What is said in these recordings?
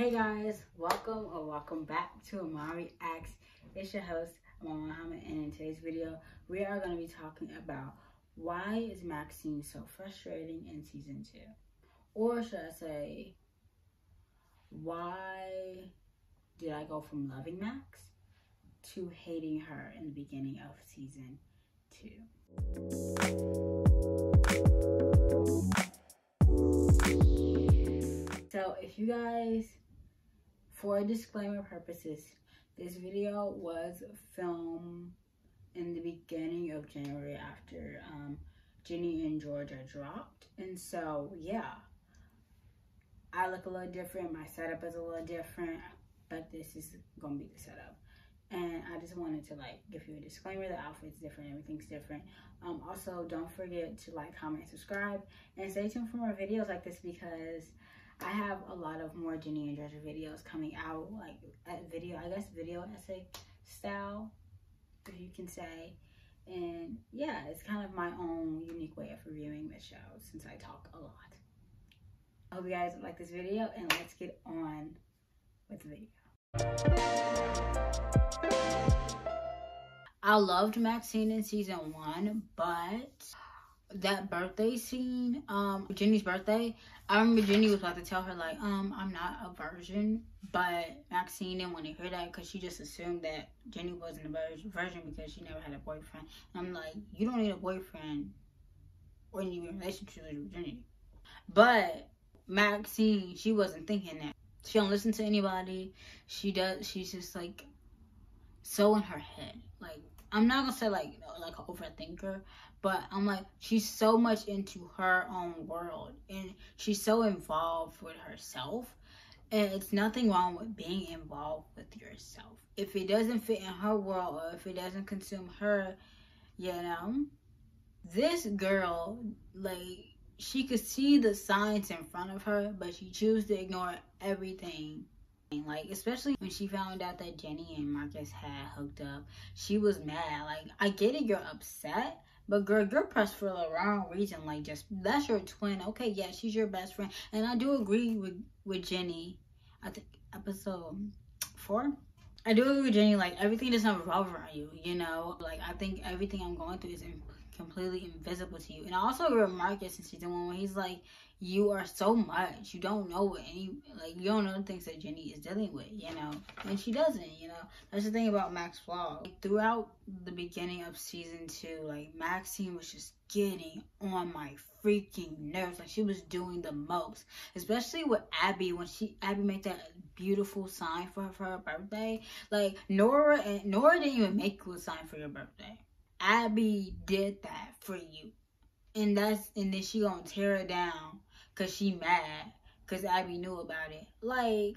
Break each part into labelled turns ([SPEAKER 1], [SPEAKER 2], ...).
[SPEAKER 1] Hey guys, welcome or welcome back to Iman Reacts. It's your host, Iman Mohammed, and in today's video, we are going to be talking about why is Maxine so frustrating in season two? Or should I say, why did I go from loving Max to hating her in the beginning of season two? So if you guys for disclaimer purposes, this video was filmed in the beginning of January after um, Ginny and Georgia dropped. And so, yeah, I look a little different. My setup is a little different, but this is going to be the setup. And I just wanted to like give you a disclaimer. The outfit's different. Everything's different. Um, also, don't forget to like, comment, subscribe, and stay tuned for more videos like this because I have a lot of more Ginny and Georgia videos coming out, like at video, I guess video essay style, if you can say. And yeah, it's kind of my own unique way of reviewing the show since I talk a lot. I hope you guys like this video and let's get on with the video. I loved Maxine in season one, but that birthday scene, um, Ginny's birthday, I remember Ginny was about to tell her, like, um, I'm not a virgin, but Maxine didn't want to hear that because she just assumed that Ginny wasn't a virgin because she never had a boyfriend. And I'm like, you don't need a boyfriend or you're in a relationship with Ginny. But Maxine, she wasn't thinking that. She don't listen to anybody. She does, she's just like so in her head. Like, I'm not gonna say like like an overthinker, but I'm like she's so much into her own world and she's so involved with herself. And it's nothing wrong with being involved with yourself. If it doesn't fit in her world or if it doesn't consume her, you know, this girl, like, she could see the signs in front of her, but she chose to ignore everything like, especially when she found out that Ginny and Marcus had hooked up, she was mad. Like, I get it, you're upset, but girl, you're pressed for the wrong reason. Like, just that's your twin. Okay, yeah, she's your best friend, and I do agree with with Ginny. I think episode four. I do agree with Ginny. Like, everything does not revolve around you. You know, like I think everything I'm going through is in, completely invisible to you. And I also with Marcus in season one when he's like, you are so much. You don't know what any like you don't know the things that Ginny is dealing with, you know. And she doesn't, you know. That's the thing about Max Vlog. Like, throughout the beginning of season two, like Maxine was just getting on my freaking nerves. Like she was doing the most. Especially with Abby when she Abby made that beautiful sign for her for her birthday. Like Nora and Nora didn't even make a sign for your birthday. Abby did that for you. And that's and then she gonna tear it down because she mad because Abby knew about it. Like,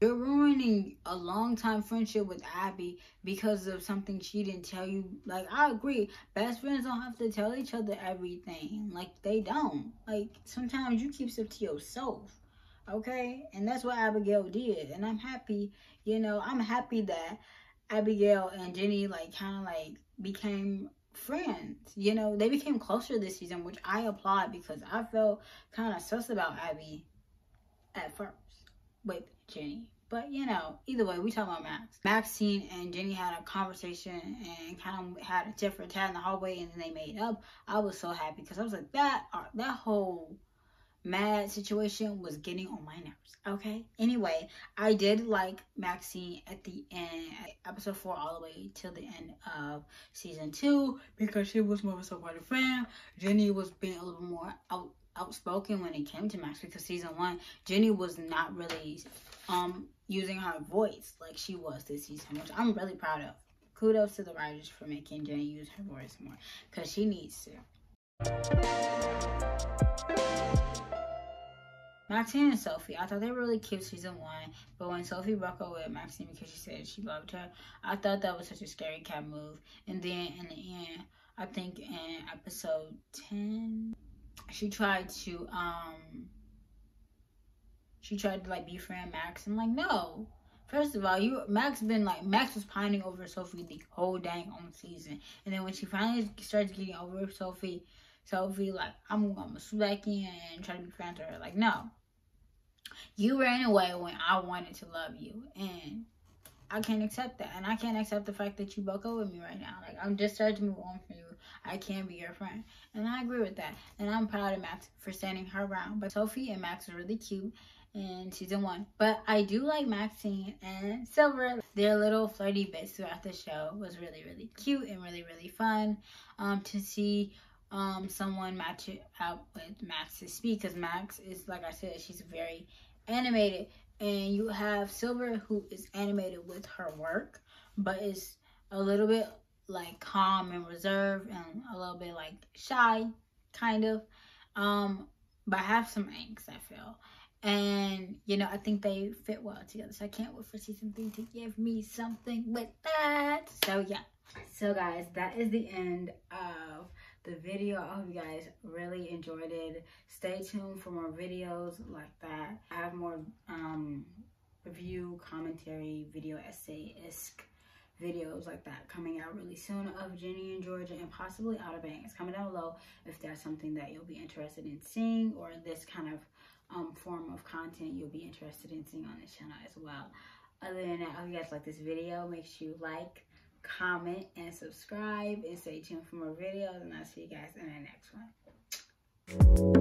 [SPEAKER 1] you're ruining a long time friendship with Abby because of something she didn't tell you. Like, I agree. Best friends don't have to tell each other everything. Like, they don't. Like, sometimes you keep stuff to yourself. Okay? And that's what Abigail did. And I'm happy, you know, I'm happy that Abigail and Ginny, like, kind of like became friends. You know, they became closer this season, which I applaud because I felt kind of sus about Abby at first with Ginny. But you know, either way, we talk about Max. Maxine and Ginny had a conversation and kind of had a different tat in the hallway, and then they made up. I was so happy because I was like, that that whole mad situation was getting on my nerves. Okay. Anyway, I did like Maxine at the end, episode four, all the way till the end of season two because she was more of a supportive fan. Ginny was being a little more out outspoken when it came to Max because season one, Ginny was not really um using her voice like she was this season, which I'm really proud of. Kudos to the writers for making Ginny use her voice more because she needs to. Maxine and Sophie, I thought they were really cute season one, but when Sophie broke up with Maxine because she said she loved her, I thought that was such a scary cat move. And then in the end, I think in episode 10, she tried to, um, she tried to like befriend Max. I'm like, no. First of all, you Max been like Max was pining over Sophie the whole dang on season, and then when she finally starts getting over Sophie, Sophie like I'm gonna swoop back in and try to be friends her. Like no, You ran away when I wanted to love you. And I can't accept that. And I can't accept the fact that you broke up with me right now. Like, I'm just starting to move on from you. I can't be your friend. And I agree with that. And I'm proud of Max for standing her ground. But Sophie and Max are really cute in season one. But I do like Maxine and Silver. Their little flirty bits throughout the show was really, really cute and really, really fun um, to see um, someone match it out with Max's speed. Because Max is, like I said, she's very animated. And you have Silver who is animated with her work, but is a little bit like calm and reserved and a little bit like shy, kind of. Um, but have some angst, I feel. And, you know, I think they fit well together. So I can't wait for season three to give me something with that. So, yeah. So, guys, that is the end of the video. I hope you guys really enjoyed it. Stay tuned for more videos like that. I have more um, review, commentary, video essay-esque videos like that coming out really soon of Ginny and Georgia and possibly Outer Banks. Comment down below if that's something that you'll be interested in seeing or this kind of um, form of content you'll be interested in seeing on this channel as well. Other than that, I hope you guys like this video. Make sure you like, comment, and subscribe. And stay tuned for more videos. And I'll see you guys in the next one.